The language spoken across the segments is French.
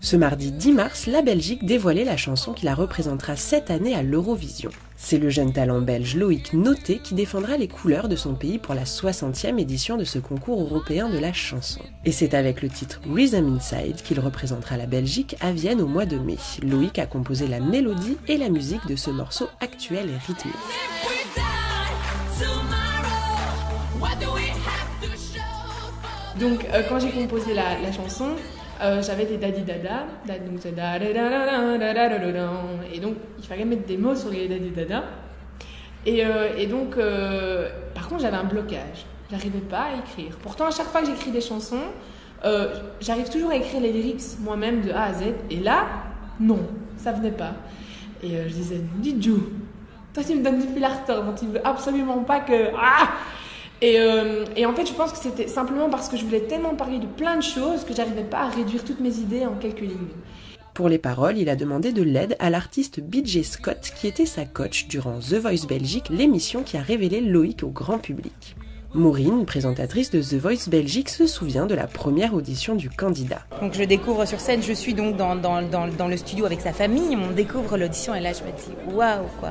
Ce mardi 10 mars, la Belgique dévoilait la chanson qui la représentera cette année à l'Eurovision. C'est le jeune talent belge Loïc Noté qui défendra les couleurs de son pays pour la 60e édition de ce concours européen de la chanson. Et c'est avec le titre Rhythm Inside qu'il représentera la Belgique à Vienne au mois de mai. Loïc a composé la mélodie et la musique de ce morceau actuel et rythmé. Donc euh, quand j'ai composé la, chanson, euh, j'avais des daddy dada, et donc il fallait mettre des mots sur les daddy dada. Et, euh, et donc, par contre, j'avais un blocage. J'arrivais pas à écrire. Pourtant, à chaque fois que j'écris des chansons, j'arrive toujours à écrire les lyrics moi-même de A à Z. Et là, non, ça venait pas. Et je disais, Didjou, toi tu me donnes du fil à retordre, tu veux absolument pas que. Ah euh, et, en fait, je pense que c'était simplement parce que je voulais tellement parler de plein de choses que j'arrivais pas à réduire toutes mes idées en quelques lignes. Pour les paroles, il a demandé de l'aide à l'artiste BJ Scott, qui était sa coach durant The Voice Belgique, l'émission qui a révélé Loïc au grand public. Maureen, présentatrice de The Voice Belgique, se souvient de la première audition du candidat. Donc je découvre sur scène, je suis donc dans, dans, dans, dans le studio avec sa famille, on découvre l'audition et là je me dis waouh quoi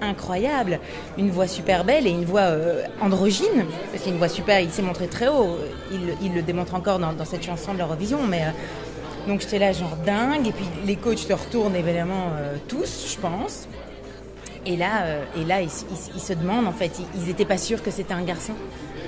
incroyable, une voix super belle et une voix euh, androgyne, parce qu'il voix super, il s'est montré très haut, il, le démontre encore dans, cette chanson de l'Eurovision, mais euh, donc j'étais là genre dingue, et puis les coachs se retournent évidemment euh, tous, je pense, et là, et là ils, se demandent en fait, ils n'étaient pas sûrs que c'était un garçon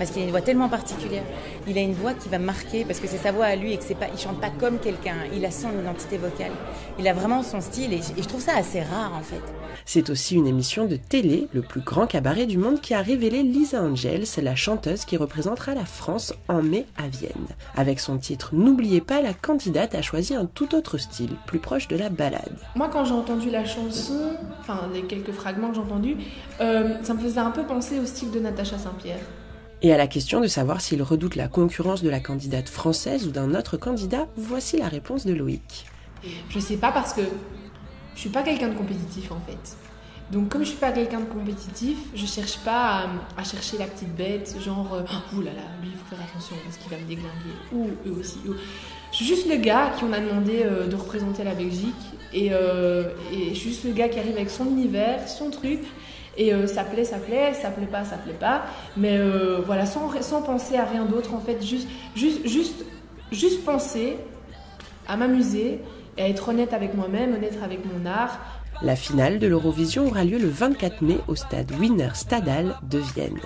parce qu'il a une voix tellement particulière. Il a une voix qui va marquer parce que c'est sa voix à lui et que c'est pas, il chante pas comme quelqu'un. Il a son identité vocale. Il a vraiment son style et je, trouve ça assez rare en fait. C'est aussi une émission de télé, le plus grand cabaret du monde, qui a révélé Lisa Angels, la chanteuse qui représentera la France en mai à Vienne. Avec son titre N'oubliez pas, la candidate a choisi un tout autre style, plus proche de la balade. Moi, quand j'ai entendu la chanson, enfin les quelques fragments que j'ai entendus, euh, ça me faisait un peu penser au style de Natacha Saint-Pierre. Et à la question de savoir s'il redoute la concurrence de la candidate française ou d'un autre candidat, voici la réponse de Loïc. Je sais pas parce que je suis pas quelqu'un de compétitif en fait. Donc comme je suis pas quelqu'un de compétitif, je cherche pas à, chercher la petite bête, genre euh, ouh là là, lui il faut faire attention parce qu'il va me déglinguer, ou eux aussi. Je suis juste le gars qui on a demandé euh, de représenter la Belgique et, euh, et je suis juste le gars qui arrive avec son univers, son truc et ça plaît, ça plaît, ça plaît pas, ça plaît pas. Mais voilà, sans, sans penser à rien d'autre, en fait, juste, juste, juste, juste penser à m'amuser et à être honnête avec moi-même, honnête avec mon art. La finale de l'Eurovision aura lieu le 24 mai au stade Wiener Stadal de Vienne.